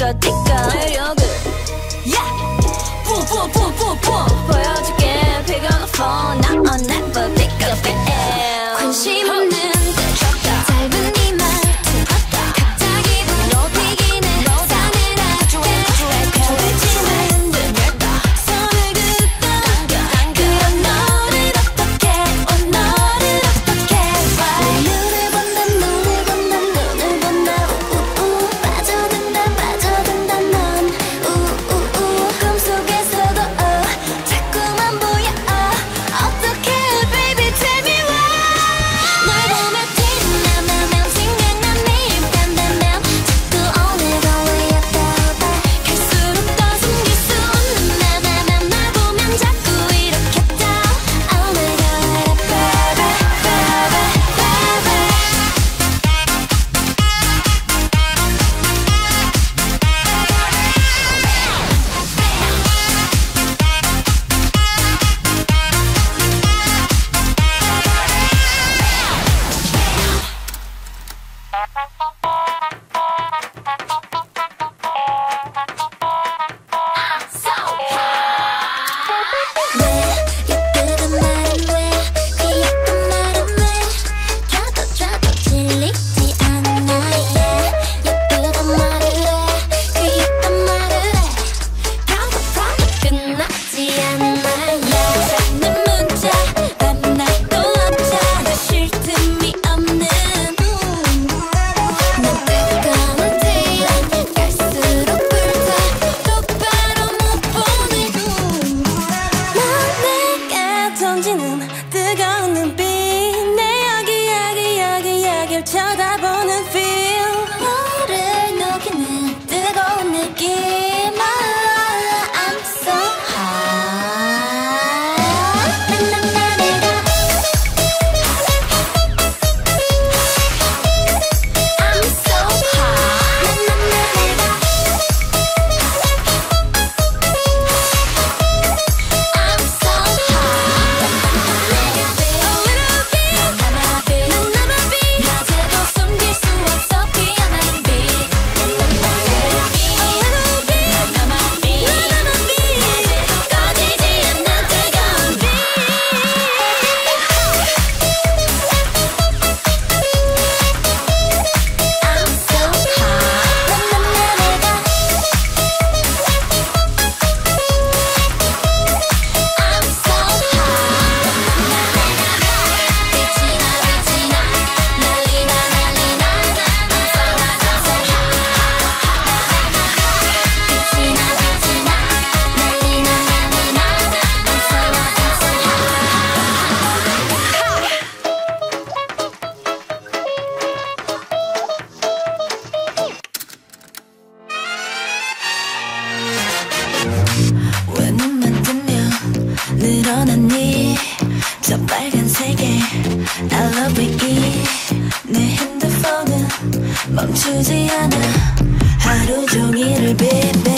티끌 티끌 매력을 yeah. 보여줄게 Pick on the phone, not on Netflix 镜子 나에게 I love it 내 핸드폰은 멈추지 않아. 하루 종일을 비벼